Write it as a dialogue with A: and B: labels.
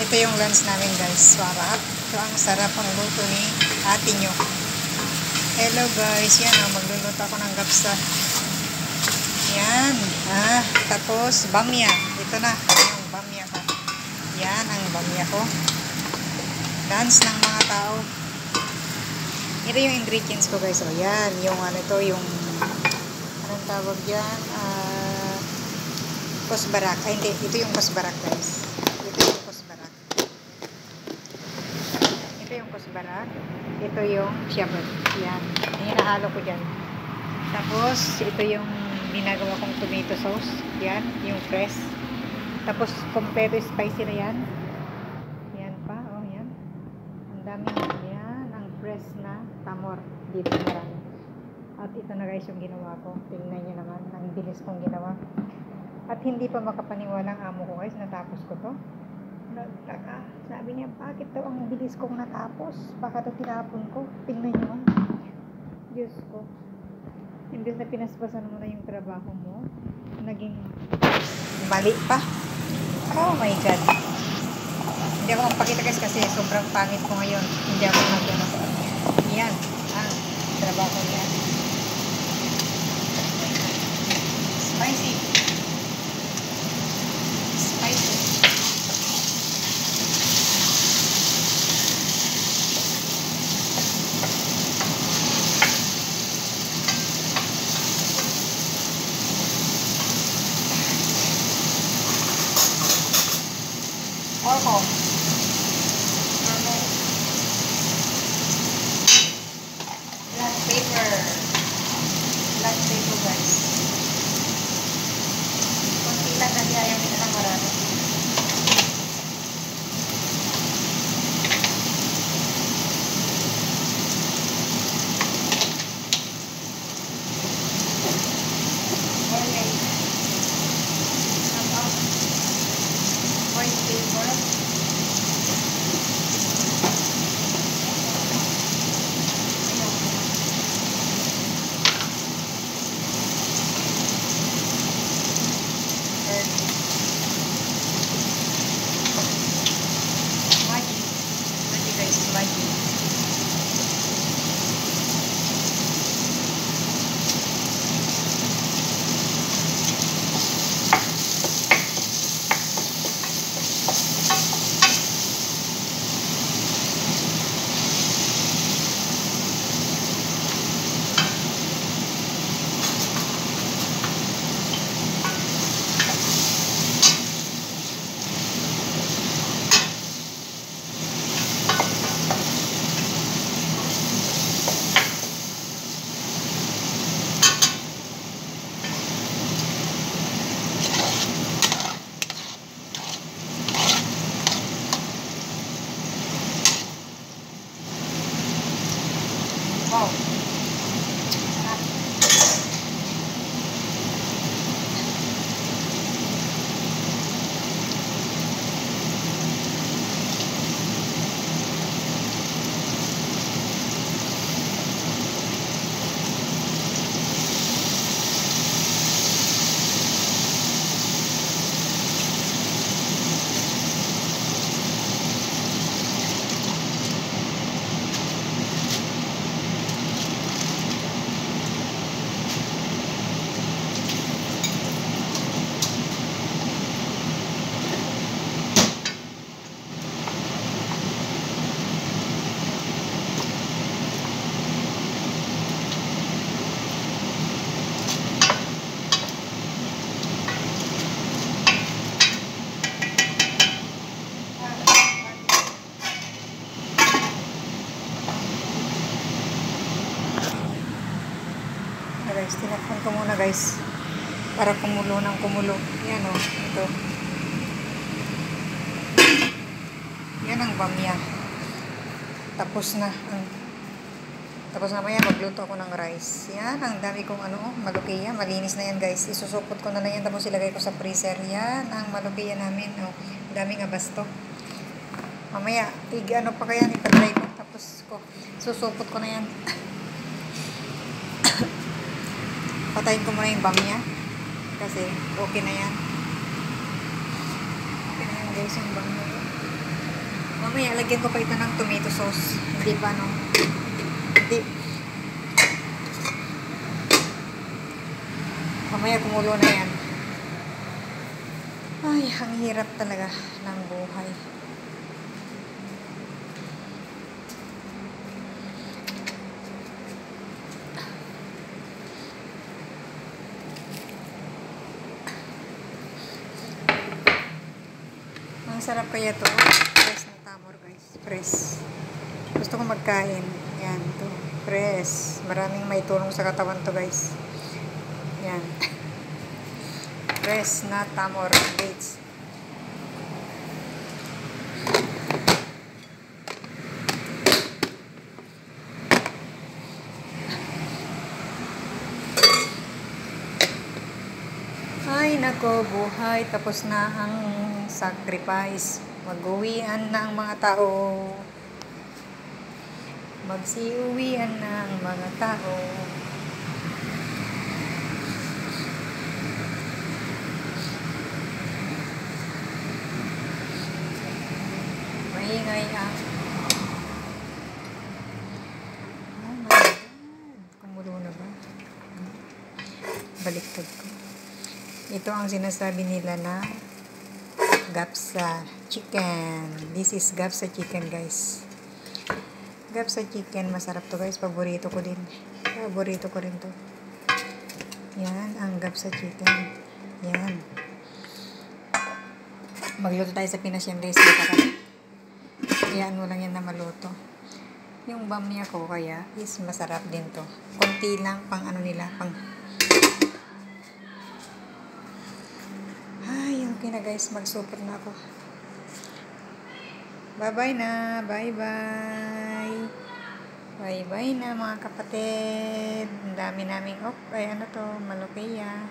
A: Ito yung lunch namin guys. Sarap. Ito ang sarap ang luto ni ate nyo. Hello guys. Yan oh, magluluto ako ng gapsa. Yan. Ah, tapos bamya. Ito na. Yung bamya ko. Yan ang bamya ko. Lunch ng mga tao. Ito yung ingredients ko guys. O yan. Yung ano ito. Yung anong tawag dyan? Ah, kusbarak. Ay hindi. Ito yung kusbarak guys. Ito yung kusbarak. Kusbarak. Ito yung shabat. Yan. Hinahalo ko dyan. Tapos, ito yung ginagawa kong tomato sauce. Yan. Yung fresh. Tapos, kompleto spicy na yan. Yan pa. Oh, yan. Ang daming yan. Ang fresh na tamor. Dito marami. At ito na guys yung ginawa ko. Tingnan nyo naman. Ang bilis kong ginawa. At hindi pa makapaniwala ang amo ko guys. Natapos ko to. Nagtaka. Sabi niya, bakit daw ang bilis kong natapos? Baka to tinapon ko. Tingnan nyo. ah. Diyos ko. Imbes na pinaspasan mo na yung trabaho mo, naging mali pa. Oh my God. Hindi ako magpakita guys kasi sobrang pangit ko ngayon. Hindi ako mag ano. Yan. Guys, tinakpan ko muna guys. Para kumulo ng kumulo. Yan o, ito. Yan ang bamya. Tapos na. Ang, tapos na maya magluto ako ng rice. Yan, ang dami kong ano, oh, malupiya. Malinis na yan guys. Isusupot ko na lang yan. Tapos ilagay ko sa freezer. Yan, ang malupiya namin. Oh, daming abasto. Mamaya, tig ano pa kaya, ipadry ko. Tapos ko, susupot ko na yan. Patayin ko muna yung bamya. Kasi okay na yan. Okay na yan guys yung bamya. Mamaya, lagyan ko pa ito ng tomato sauce. Hindi pa, no? Hindi. Mamaya kumulo na yan. Ay, ang hirap talaga ng buhay. Ang sarap kaya to. Fresh na tamor guys. Fresh. Gusto ko magkain. Yan to. Fresh. Maraming may tulong sa katawan to guys. Yan. Fresh na tamor dates. Ay, nako, buhay. Tapos na ang sacrifice. Mag-uwian na mga tao. Magsiuwian na mga tao. Maingay ang... Oh. Kumulo na ba? Baliktad ko. Ito ang sinasabi nila na gapsa chicken. This is gapsa chicken, guys. Gapsa chicken, masarap to, guys. Paborito ko din. Paborito ko rin to. Yan, ang gapsa chicken. Yan. Magluto tayo sa Pinas yan, guys. Hayaan mo lang yan na maluto. Yung bamya ko kaya is masarap din to. Konti lang pang ano nila, pang okay na guys. Mag-super na ako. Bye-bye na. Bye-bye. Bye-bye na mga kapatid. Ang dami naming, oh, ay ano to, malukaya.